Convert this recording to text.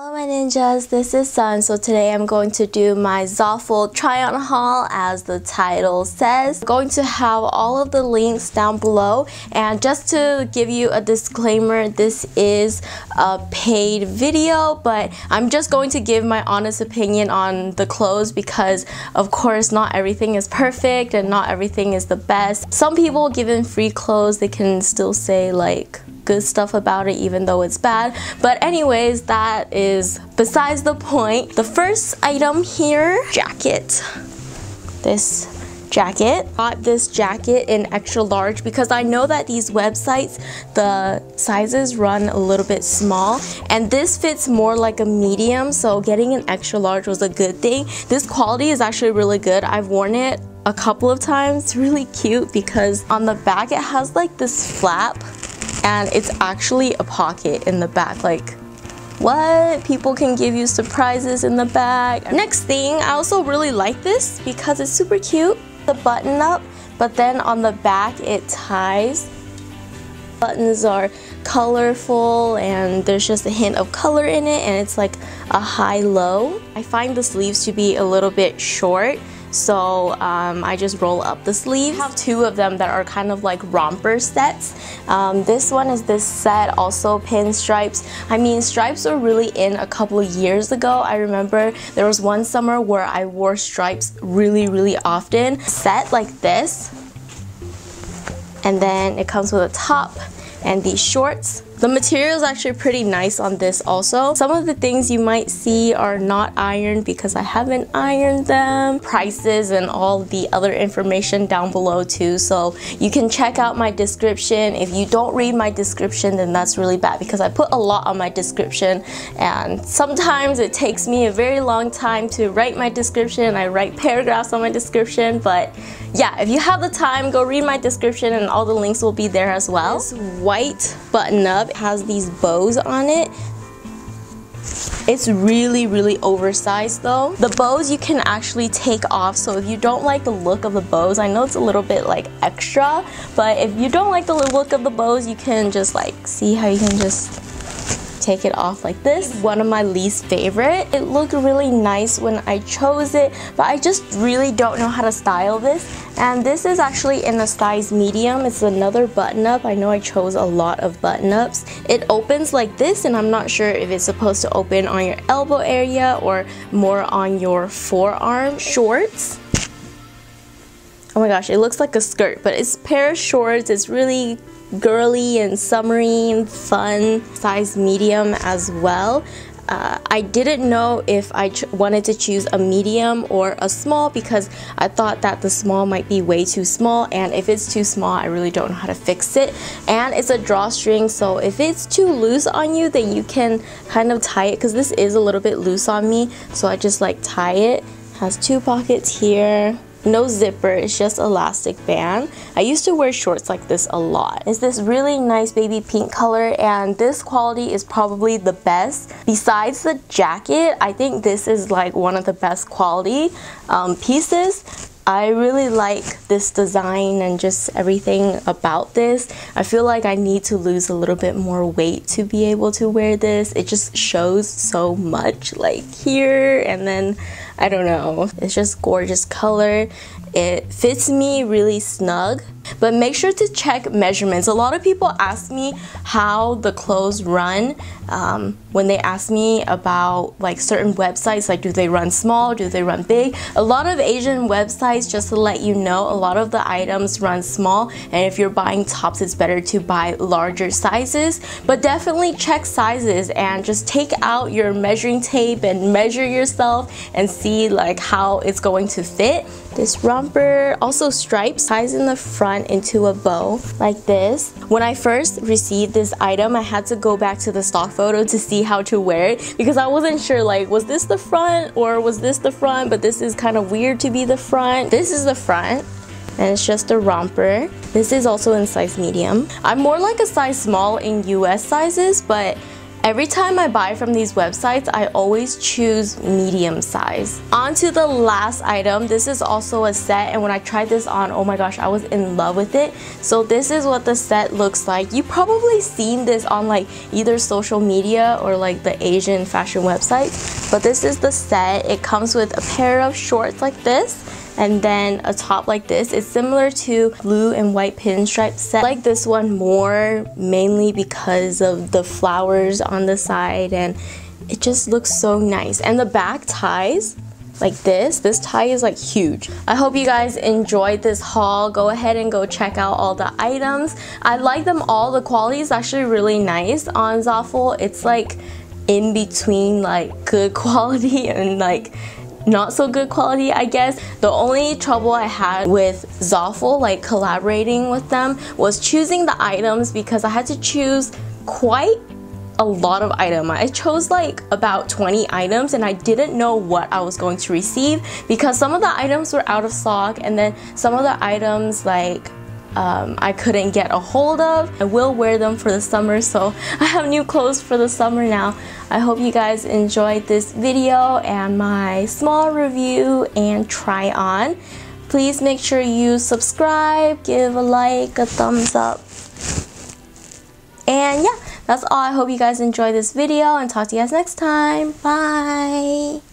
Hello my ninjas, this is Sun. So today I'm going to do my Zaful try on haul as the title says. I'm going to have all of the links down below and just to give you a disclaimer, this is a paid video but I'm just going to give my honest opinion on the clothes because of course not everything is perfect and not everything is the best. Some people given free clothes they can still say like good stuff about it even though it's bad. But anyways, that is besides the point. The first item here, jacket. This jacket. Got this jacket in extra large because I know that these websites, the sizes run a little bit small and this fits more like a medium so getting an extra large was a good thing. This quality is actually really good. I've worn it a couple of times. Really cute because on the back it has like this flap and it's actually a pocket in the back like what? People can give you surprises in the back. Next thing i also really like this because it's super cute the button up but then on the back it ties. Buttons are colorful and there's just a hint of color in it and it's like a high low i find the sleeves to be a little bit short so um, I just roll up the sleeves. I have two of them that are kind of like romper sets. Um, this one is this set, also pinstripes. I mean, stripes were really in a couple of years ago. I remember there was one summer where I wore stripes really, really often. Set like this, and then it comes with a top and these shorts the material is actually pretty nice on this also. Some of the things you might see are not ironed because I haven't ironed them. Prices and all the other information down below too. So you can check out my description. If you don't read my description, then that's really bad because I put a lot on my description and sometimes it takes me a very long time to write my description. I write paragraphs on my description, but yeah, if you have the time, go read my description and all the links will be there as well. This white button up it has these bows on it. It's really, really oversized though. The bows you can actually take off, so if you don't like the look of the bows, I know it's a little bit like extra, but if you don't like the look of the bows, you can just like, see how you can just take it off like this. One of my least favorite. It looked really nice when I chose it, but I just really don't know how to style this. And this is actually in a size medium. It's another button up. I know I chose a lot of button ups. It opens like this and I'm not sure if it's supposed to open on your elbow area or more on your forearm. Shorts. Oh my gosh, it looks like a skirt, but it's pair of shorts. It's really girly and summery and fun, size medium as well. Uh, I didn't know if I wanted to choose a medium or a small because I thought that the small might be way too small and if it's too small I really don't know how to fix it and it's a drawstring so if it's too loose on you then you can kind of tie it because this is a little bit loose on me so I just like tie it has two pockets here no zipper, it's just elastic band. I used to wear shorts like this a lot. It's this really nice baby pink color and this quality is probably the best. Besides the jacket, I think this is like one of the best quality um, pieces. I really like this design and just everything about this. I feel like I need to lose a little bit more weight to be able to wear this. It just shows so much like here and then I don't know. It's just gorgeous color. It fits me really snug but make sure to check measurements. A lot of people ask me how the clothes run um, when they ask me about like certain websites, like do they run small, do they run big? A lot of Asian websites, just to let you know, a lot of the items run small and if you're buying tops, it's better to buy larger sizes. But definitely check sizes and just take out your measuring tape and measure yourself and see like how it's going to fit. This romper, also stripes, ties in the front into a bow like this. When I first received this item, I had to go back to the stock photo to see how to wear it because I wasn't sure like was this the front or was this the front but this is kind of weird to be the front. This is the front and it's just a romper. This is also in size medium. I'm more like a size small in US sizes but Every time I buy from these websites, I always choose medium size. On to the last item. This is also a set and when I tried this on, oh my gosh, I was in love with it. So this is what the set looks like. You probably seen this on like either social media or like the Asian fashion websites. But this is the set. It comes with a pair of shorts like this and then a top like this. It's similar to blue and white pinstripe set. I like this one more mainly because of the flowers on the side and it just looks so nice. And the back ties like this. This tie is like huge. I hope you guys enjoyed this haul. Go ahead and go check out all the items. I like them all. The quality is actually really nice on Zaful. It's like in between like good quality and like not so good quality, I guess. The only trouble I had with Zaful, like collaborating with them, was choosing the items because I had to choose quite a lot of items. I chose like about 20 items and I didn't know what I was going to receive because some of the items were out of stock and then some of the items like um, I couldn't get a hold of. I will wear them for the summer so I have new clothes for the summer now. I hope you guys enjoyed this video and my small review and try on. Please make sure you subscribe, give a like, a thumbs up. And yeah, that's all. I hope you guys enjoyed this video and talk to you guys next time. Bye.